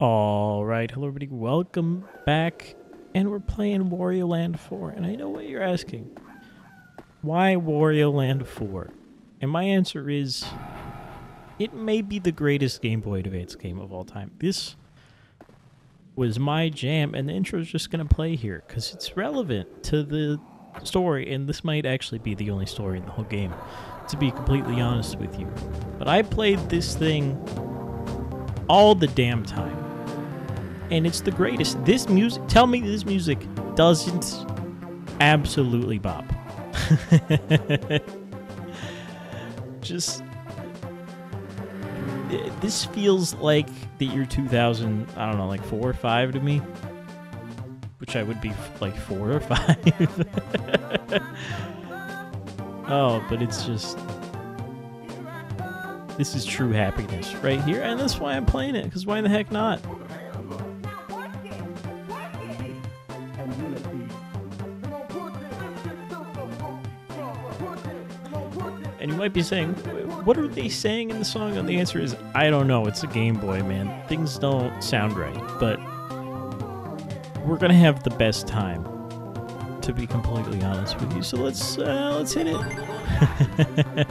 All right, hello everybody, welcome back. And we're playing Wario Land 4. And I know what you're asking. Why Wario Land 4? And my answer is it may be the greatest Game Boy Advance game of all time. This was my jam, and the intro is just going to play here because it's relevant to the story, and this might actually be the only story in the whole game, to be completely honest with you. But I played this thing all the damn time, and it's the greatest. This music, tell me this music doesn't absolutely bop. Just this feels like the year 2000 i don't know like four or five to me which i would be like four or five oh but it's just this is true happiness right here and that's why i'm playing it because why the heck not and you might be saying what are they saying in the song? And the answer is, I don't know. It's a Game Boy, man. Things don't sound right, but we're gonna have the best time. To be completely honest with you, so let's uh, let's hit it.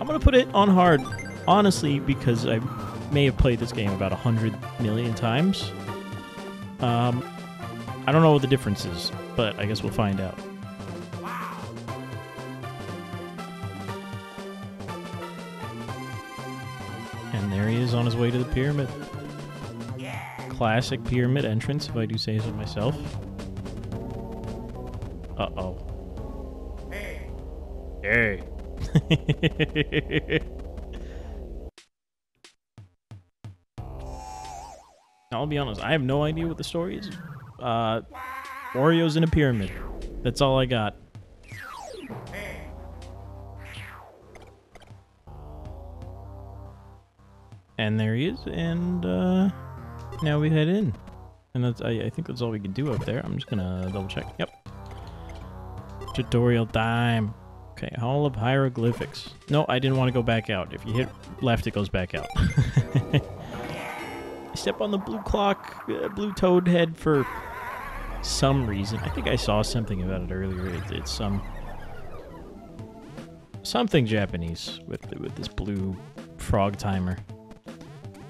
I'm gonna put it on hard, honestly, because I may have played this game about a hundred million times. Um, I don't know what the difference is, but I guess we'll find out. And there he is on his way to the pyramid. Classic pyramid entrance, if I do say so myself. Uh oh. Hey. Hey. I'll be honest, I have no idea what the story is. Uh, Wario's in a pyramid. That's all I got. And there he is, and uh, now we head in. And that's, I, I think that's all we can do up there. I'm just gonna double check. Yep. Tutorial time. Okay, Hall of Hieroglyphics. No, I didn't want to go back out. If you hit left, it goes back out. Step on the blue clock, uh, blue toad head for some reason. I think I saw something about it earlier. It, it's some something Japanese with with this blue frog timer.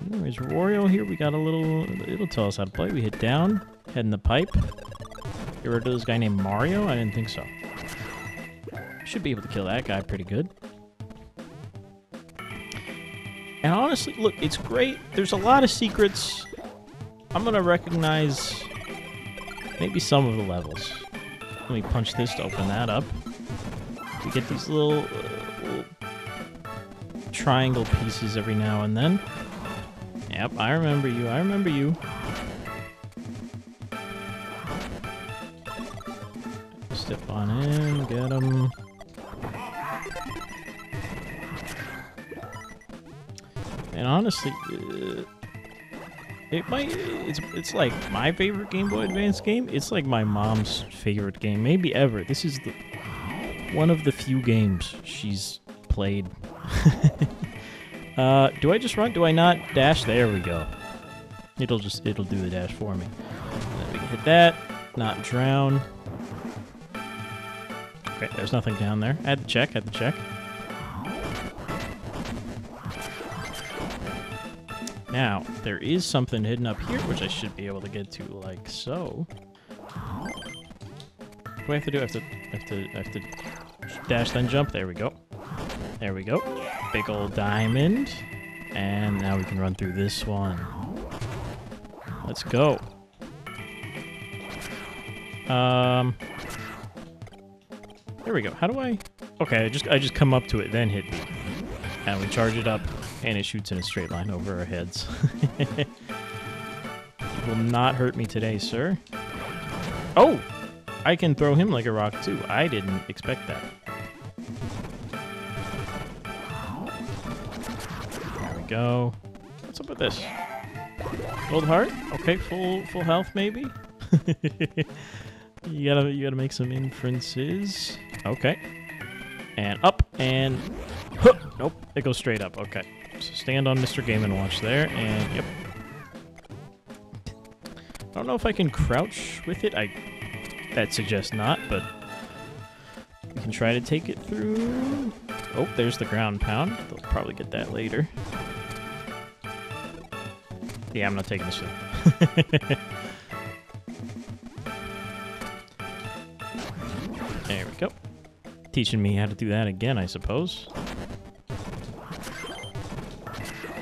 There's Wario here. We got a little. It'll tell us how to play. We hit down, head in the pipe. Get rid of this guy named Mario. I didn't think so. Should be able to kill that guy pretty good. And honestly, look, it's great. There's a lot of secrets. I'm gonna recognize maybe some of the levels. Let me punch this to open that up. To get these little, uh, little triangle pieces every now and then. Yep, I remember you. I remember you. Step on in, get him. And honestly, it might it's it's like my favorite Game Boy Advance game. It's like my mom's favorite game, maybe ever. This is the one of the few games she's played. Uh, do I just run? Do I not dash? There we go. It'll just, it'll do the dash for me. we can hit that. Not drown. Okay, there's nothing down there. I had to check, had to check. Now, there is something hidden up here, which I should be able to get to like so. What do I have to do? I have to, I have to, I have to dash, then jump. There we go. There we go. Big old diamond. And now we can run through this one. Let's go. Um, there we go. How do I? Okay, I just I just come up to it, then hit and we charge it up, and it shoots in a straight line over our heads. will not hurt me today, sir. Oh, I can throw him like a rock too. I didn't expect that. Go. What's up with this? Gold heart? Okay, full full health maybe? you gotta you gotta make some inferences. Okay. And up and Huh, nope, it goes straight up. Okay. So stand on Mr. Game & Watch there, and yep. I don't know if I can crouch with it. I That suggests not, but we can try to take it through. Oh, there's the ground pound. They'll probably get that later. Yeah, I'm not taking this one. there we go. Teaching me how to do that again, I suppose.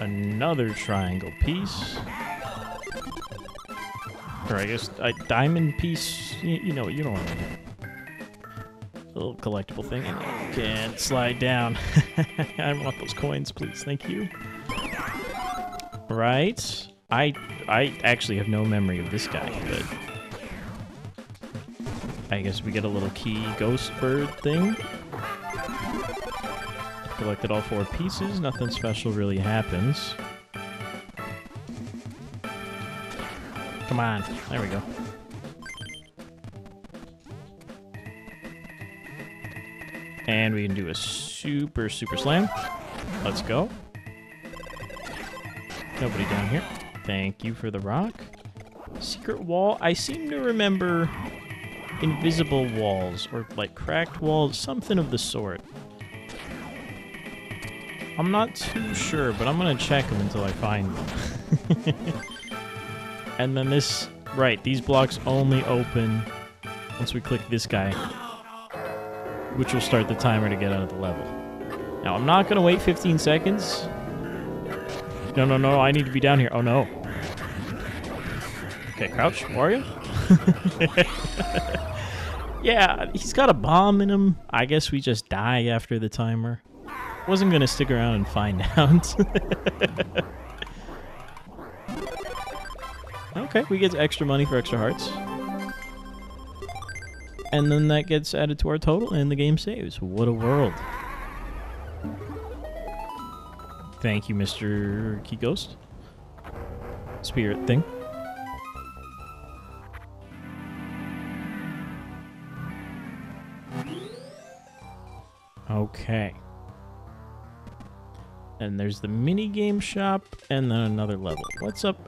Another triangle piece. Or I guess a diamond piece. You, you know, you I mean. A little collectible thing. Can't slide down. I want those coins, please. Thank you. Right. I I actually have no memory of this guy, but I guess we get a little key ghost bird thing. Collected all four pieces. Nothing special really happens. Come on. There we go. And we can do a super, super slam. Let's go. Nobody down here. Thank you for the rock. Secret wall. I seem to remember invisible walls or like cracked walls, something of the sort. I'm not too sure, but I'm gonna check them until I find them. and then this, right, these blocks only open once we click this guy, which will start the timer to get out of the level. Now, I'm not gonna wait 15 seconds. No, no, no, I need to be down here. Oh, no. Okay, crouch, Wario. yeah, he's got a bomb in him. I guess we just die after the timer. Wasn't gonna stick around and find out. okay, we get extra money for extra hearts. And then that gets added to our total and the game saves. What a world. Thank you, Mr. Key Ghost. Spirit thing. Okay. And there's the mini game shop and then another level. What's up?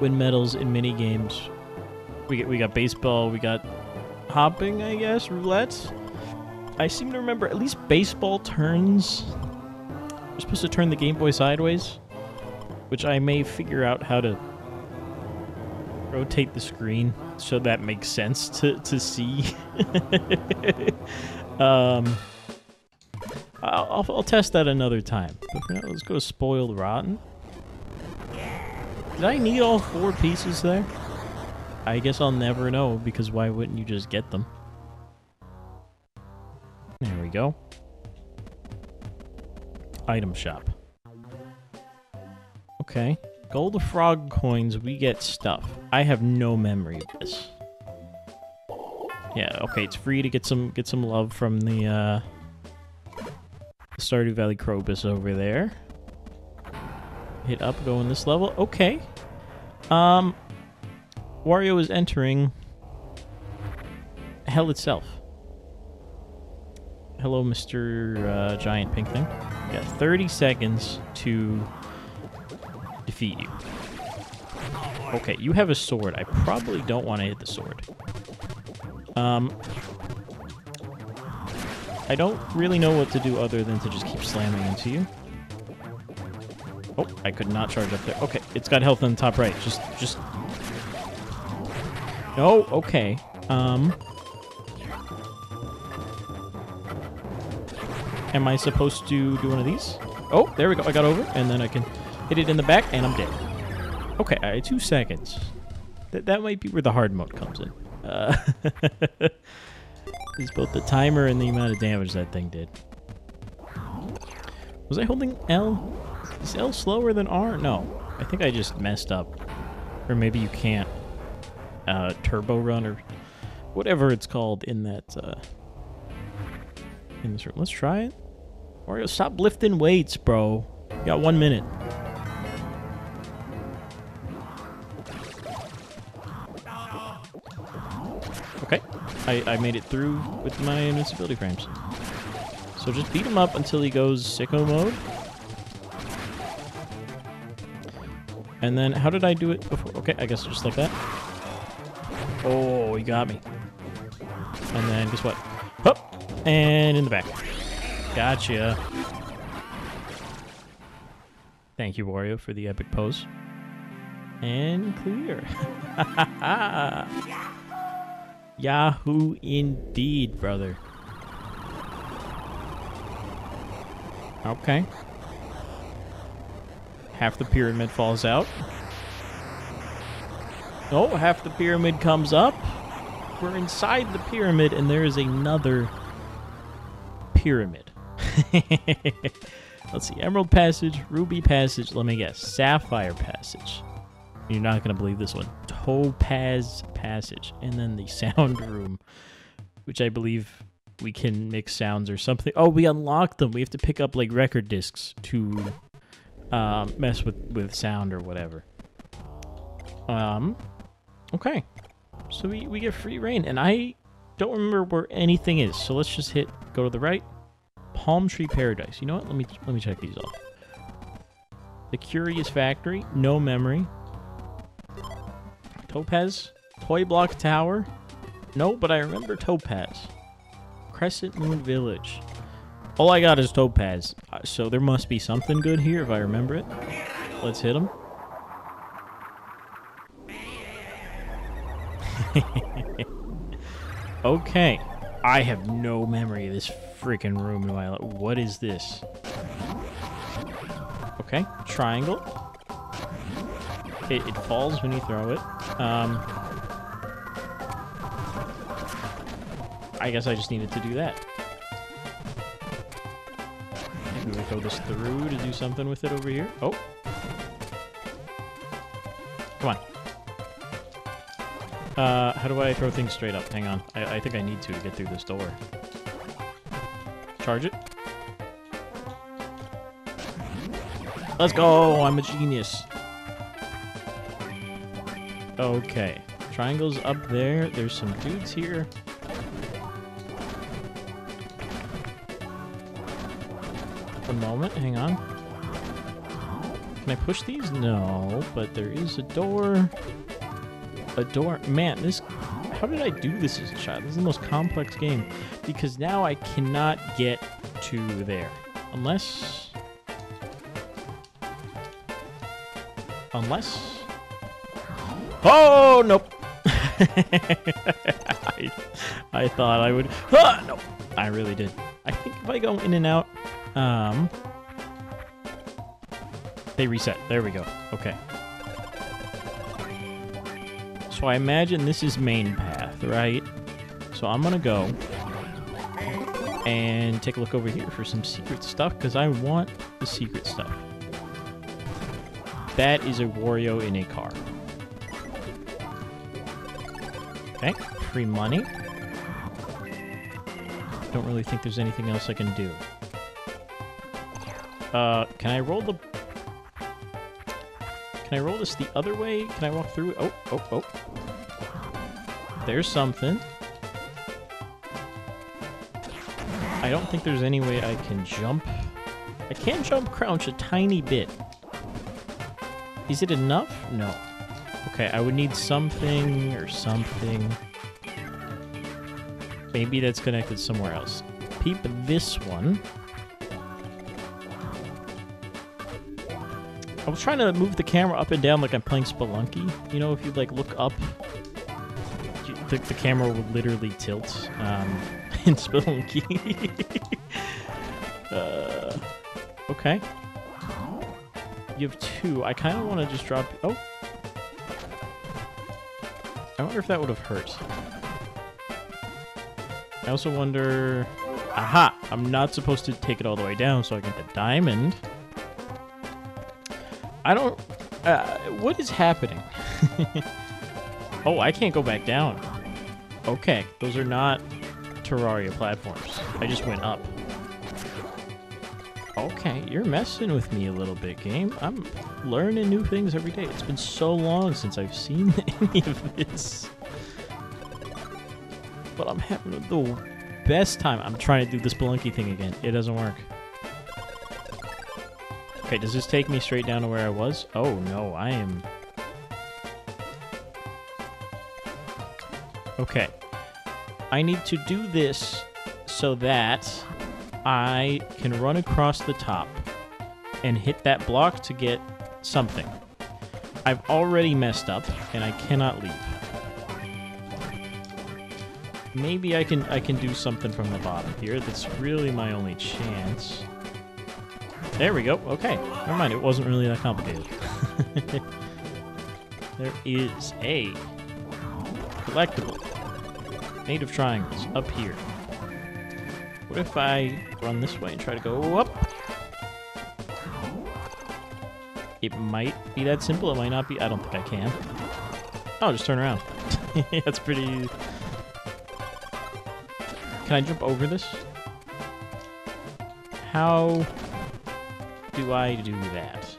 Win medals in mini games. We get we got baseball, we got hopping, I guess, roulette. I seem to remember at least baseball turns. You're supposed to turn the Game Boy sideways, which I may figure out how to rotate the screen so that makes sense to to see. um I'll, I'll, test that another time. But for now, let's go spoiled rotten. Did I need all four pieces there? I guess I'll never know, because why wouldn't you just get them? Go. Item shop. Okay. Gold frog coins, we get stuff. I have no memory of this. Yeah, okay, it's free to get some get some love from the uh Stardew Valley Krobus over there. Hit up, go in this level. Okay. Um, Wario is entering hell itself. Hello, Mr. Uh, Giant Pink Thing. You got 30 seconds to defeat you. Okay, you have a sword. I probably don't want to hit the sword. Um, I don't really know what to do other than to just keep slamming into you. Oh, I could not charge up there. Okay, it's got health on the top right. Just, just... No, okay. Um... Am I supposed to do one of these? Oh, there we go. I got over, and then I can hit it in the back, and I'm dead. Okay, two seconds. That, that might be where the hard mode comes in. Uh is both the timer and the amount of damage that thing did. Was I holding L? Is L slower than R? No. I think I just messed up. Or maybe you can't uh, turbo run or whatever it's called in that uh, in this room. Let's try it. Wario, stop lifting weights, bro. You got one minute. Okay. I, I made it through with my invincibility frames. So just beat him up until he goes sicko mode. And then, how did I do it before? Okay, I guess just like that. Oh, he got me. And then, guess what? Hup! And in the back. Gotcha. Thank you, Wario, for the epic pose. And clear. Yahoo indeed, brother. Okay. Half the pyramid falls out. Oh, half the pyramid comes up. We're inside the pyramid, and there is another pyramid. Let's see. Emerald Passage, Ruby Passage, let me guess. Sapphire Passage. You're not going to believe this one. Topaz Passage. And then the Sound Room, which I believe we can mix sounds or something. Oh, we unlocked them. We have to pick up, like, record discs to um, mess with, with sound or whatever. Um, okay. So we, we get free reign, and I don't remember where anything is. So let's just hit go to the right. Palm Tree Paradise. You know what? Let me let me check these off. The Curious Factory, no memory. Topaz, Toy Block Tower. No, but I remember Topaz. Crescent Moon Village. All I got is Topaz, uh, so there must be something good here if I remember it. Let's hit him. okay. I have no memory of this freaking room my life. What is this? Okay, triangle. It, it falls when you throw it. Um, I guess I just needed to do that. Maybe we throw this through to do something with it over here. Oh. Come on. Uh, how do I throw things straight up? Hang on. I, I think I need to to get through this door. Charge it. Let's go! I'm a genius. Okay. Triangle's up there. There's some dudes here. A moment. Hang on. Can I push these? No, but there is a door. A door. Man, this... How did I do this as a child? This is the most complex game. Because now I cannot get to there. Unless... Unless... Oh, nope. I, I thought I would... Ah, no. I really did. I think if I go in and out... Um... They reset. There we go. Okay. So I imagine this is main path, right? So I'm gonna go and take a look over here for some secret stuff because I want the secret stuff. That is a Wario in a car. Okay, free money. Don't really think there's anything else I can do. Uh, can I roll the... Can I roll this the other way? Can I walk through? Oh, oh, oh. There's something. I don't think there's any way I can jump. I can jump crouch a tiny bit. Is it enough? No. Okay, I would need something or something. Maybe that's connected somewhere else. Peep this one. I was trying to move the camera up and down like I'm playing Spelunky. You know, if you like look up, the, the camera would literally tilt um, in Spelunky. uh, okay. You have two. I kind of want to just drop... Oh. I wonder if that would have hurt. I also wonder... Aha! I'm not supposed to take it all the way down so I get the diamond. I don't... Uh, what is happening? oh, I can't go back down. Okay, those are not Terraria platforms. I just went up. Okay, you're messing with me a little bit, game. I'm learning new things every day. It's been so long since I've seen any of this. But I'm having the best time. I'm trying to do the spelunky thing again. It doesn't work. Okay, does this take me straight down to where I was? Oh no, I am... Okay. I need to do this so that I can run across the top and hit that block to get something. I've already messed up, and I cannot leave. Maybe I can I can do something from the bottom here. That's really my only chance. There we go. Okay. Never mind. It wasn't really that complicated. there is a collectible made of triangles up here. What if I run this way and try to go up? It might be that simple. It might not be. I don't think I can. Oh, just turn around. That's pretty... Can I jump over this? How do I do that?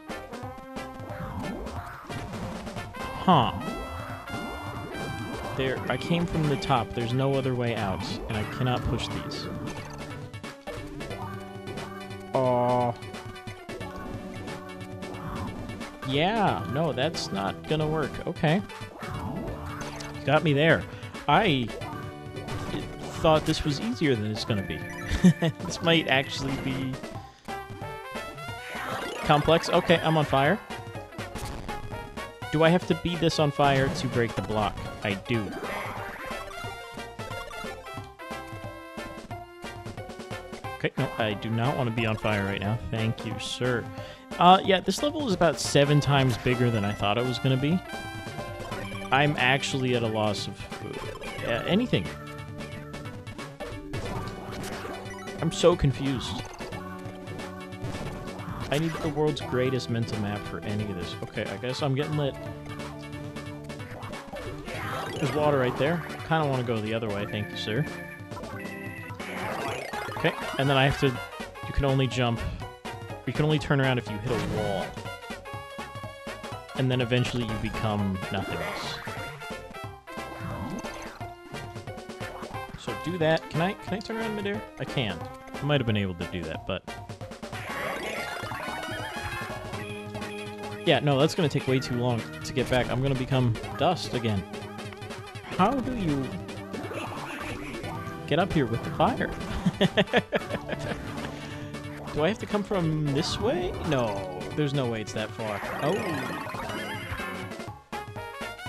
Huh. There, I came from the top. There's no other way out, and I cannot push these. Oh. Yeah, no, that's not gonna work. Okay. Got me there. I thought this was easier than it's gonna be. this might actually be complex. Okay, I'm on fire. Do I have to beat this on fire to break the block? I do. Okay, no, I do not want to be on fire right now. Thank you, sir. Uh, yeah, this level is about seven times bigger than I thought it was going to be. I'm actually at a loss of uh, anything. I'm so confused. I need the world's greatest mental map for any of this. Okay, I guess I'm getting lit. There's water right there. I kind of want to go the other way. Thank you, sir. Okay, and then I have to... You can only jump... You can only turn around if you hit a wall. And then eventually you become nothing else. So do that. Can I can I turn around midair? I can. I might have been able to do that, but... Yeah, no, that's going to take way too long to get back. I'm going to become dust again. How do you get up here with the fire? Do I have to come from this way? No, there's no way it's that far. Oh.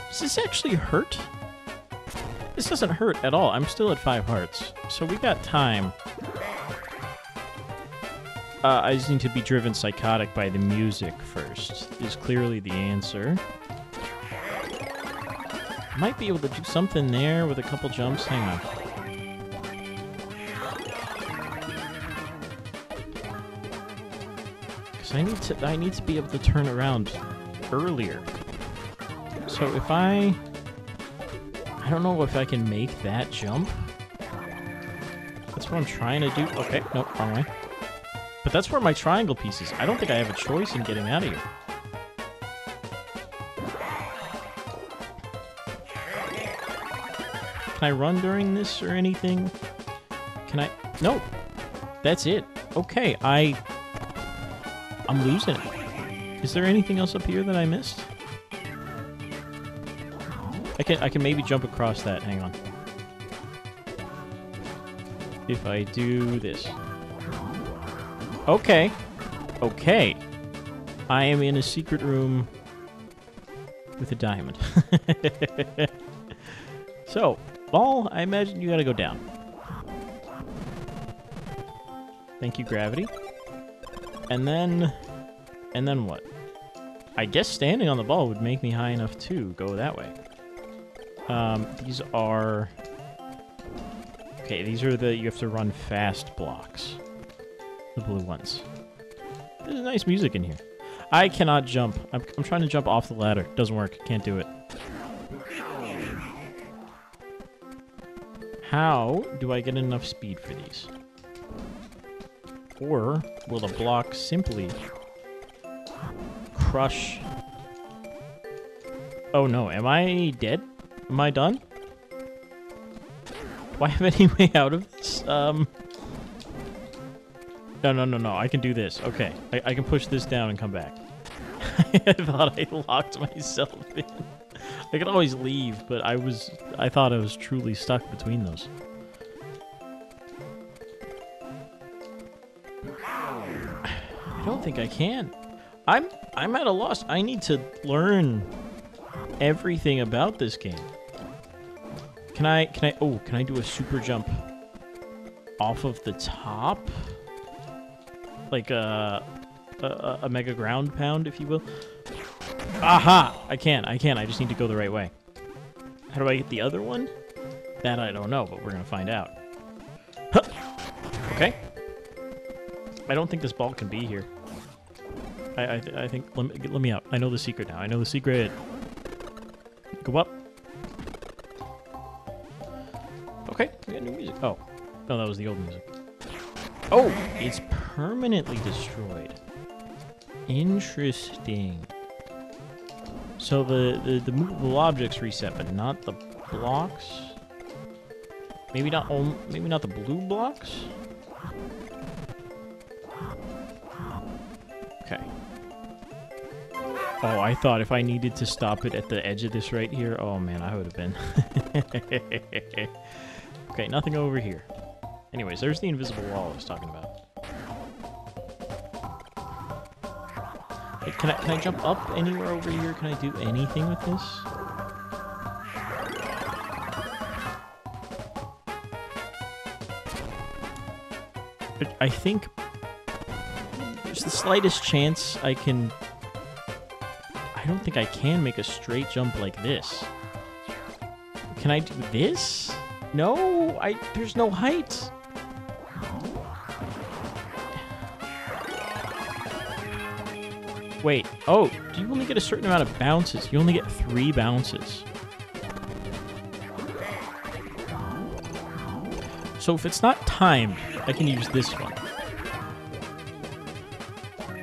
Does this actually hurt? This doesn't hurt at all. I'm still at five hearts. So we got time. Uh, I just need to be driven psychotic by the music first, is clearly the answer. Might be able to do something there with a couple jumps. Hang on. Because I need to I need to be able to turn around earlier. So if I I don't know if I can make that jump. That's what I'm trying to do. Okay, nope, wrong way. That's where my triangle piece is. I don't think I have a choice in getting out of here. Can I run during this or anything? Can I? No. That's it. Okay, I... I'm losing it. Is there anything else up here that I missed? I can I can maybe jump across that. Hang on. If I do this. Okay. Okay. I am in a secret room with a diamond. so, ball, I imagine you gotta go down. Thank you, gravity. And then... And then what? I guess standing on the ball would make me high enough to go that way. Um, these are... Okay, these are the you have to run fast blocks. The blue ones. There's nice music in here. I cannot jump. I'm, I'm trying to jump off the ladder. Doesn't work. Can't do it. How do I get enough speed for these? Or will the block simply crush... Oh no, am I dead? Am I done? Do I have any way out of this? Um. No, no, no, no. I can do this. Okay. I, I can push this down and come back. I thought I locked myself in. I could always leave, but I was... I thought I was truly stuck between those. I don't think I can. I'm I'm at a loss. I need to learn everything about this game. Can I can I oh, can I do a super jump off of the top? Like uh, a a, a mega ground pound, if you will. Aha! I can, I can. I just need to go the right way. How do I get the other one? That I don't know, but we're gonna find out. Huh. Okay. I don't think this ball can be here. I I, th I think let me, let me out. I know the secret now. I know the secret. Go up. Okay, we got new music. Oh, no, that was the old music. Oh, it's permanently destroyed. Interesting. So the, the, the movable objects reset, but not the blocks? Maybe not maybe not the blue blocks? Okay. Oh, I thought if I needed to stop it at the edge of this right here, oh man, I would have been. okay, nothing over here. Anyways, there's the invisible wall I was talking about. Can I, can I jump up anywhere over here? Can I do anything with this? But I think there's the slightest chance I can... I don't think I can make a straight jump like this. Can I do this? No, I. There's no height. Oh, do you only get a certain amount of bounces? You only get three bounces. So if it's not timed, I can use this one.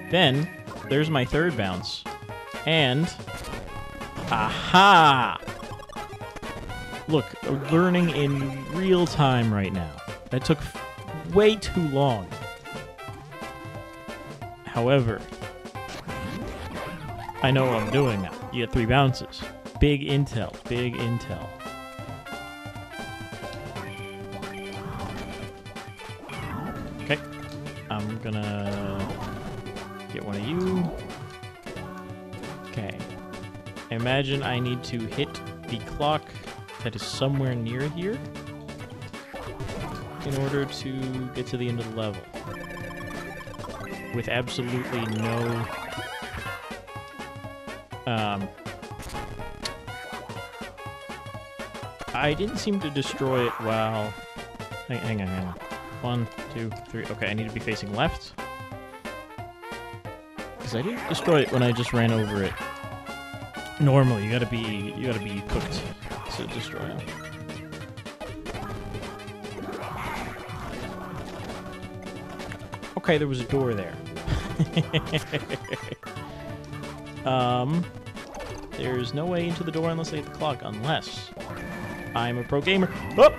Then, there's my third bounce. And... Aha! Look, learning in real time right now. That took way too long. However, I know what I'm doing now. You get three bounces. Big intel. Big intel. Okay. I'm gonna get one of you. Okay. I imagine I need to hit the clock that is somewhere near here in order to get to the end of the level. With absolutely no... Um, I didn't seem to destroy it while... Hang, hang on, hang on. One, two, three. Okay, I need to be facing left. Because I didn't destroy it when I just ran over it. Normally, you gotta be you gotta be cooked to destroy him. Okay, there was a door there. um, there's no way into the door unless I hit the clock, unless I'm a pro gamer. Oh!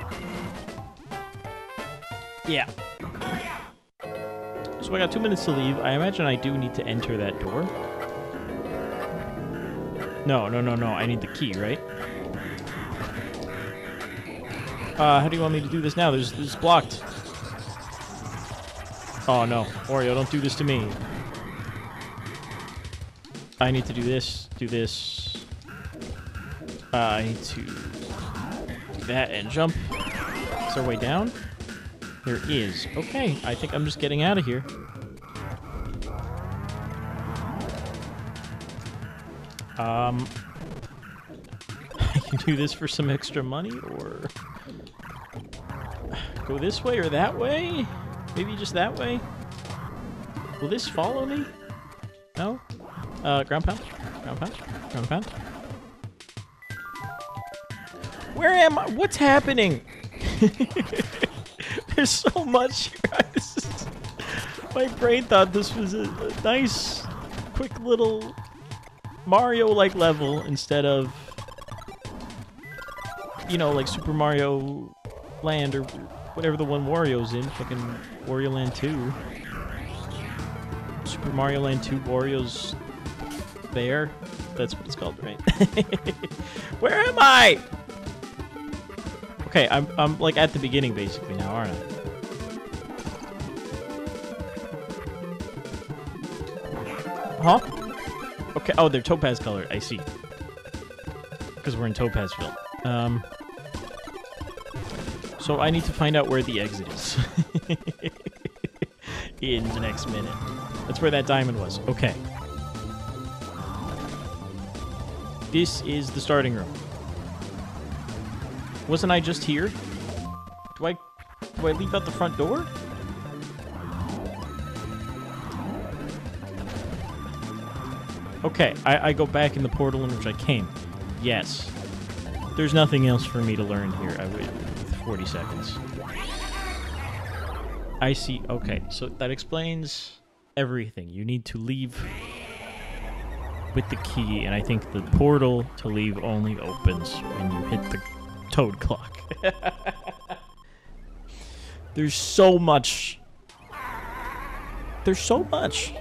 Yeah. So I got two minutes to leave. I imagine I do need to enter that door. No, no, no, no. I need the key, right? Uh, how do you want me to do this now? There's, this blocked. Oh, no. Oreo, don't do this to me. I need to do this, do this. Uh, I need to do that and jump. Is there a way down? There is. Okay, I think I'm just getting out of here. Um, I can do this for some extra money, or go this way or that way? Maybe just that way? Will this follow me? No? Uh, ground pound? Ground pound? Ground pound? Where am I? What's happening? There's so much here. My brain thought this was a, a nice, quick little Mario-like level instead of, you know, like Super Mario Land or whatever the one Wario's in. Fucking Wario Land 2. Super Mario Land 2 Wario's there. That's what it's called, right? Where am I? Okay, I'm, I'm like at the beginning basically now, aren't I? Huh? Okay, oh, they're topaz colored. I see. Because we're in Topazville. Um, so I need to find out where the exit is. in the next minute. That's where that diamond was. Okay. This is the starting room. Wasn't I just here? Do I do I leave out the front door? Okay, I, I go back in the portal in which I came. Yes. There's nothing else for me to learn here. I wait 40 seconds. I see. Okay, so that explains everything. You need to leave with the key, and I think the portal to leave only opens when you hit the toad clock. There's so much. There's so much.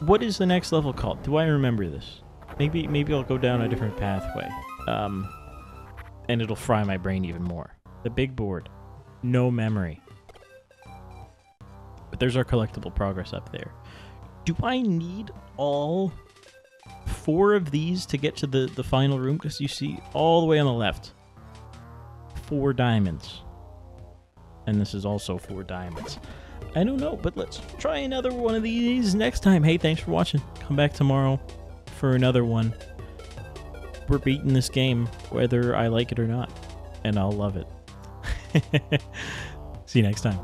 What is the next level called? Do I remember this? Maybe maybe I'll go down a different pathway. Um, and it'll fry my brain even more. The big board. No memory. But there's our collectible progress up there. Do I need all four of these to get to the, the final room? Because you see all the way on the left. Four diamonds. And this is also four diamonds. I don't know, but let's try another one of these next time. Hey, thanks for watching. Come back tomorrow for another one. We're beating this game, whether I like it or not. And I'll love it. See you next time.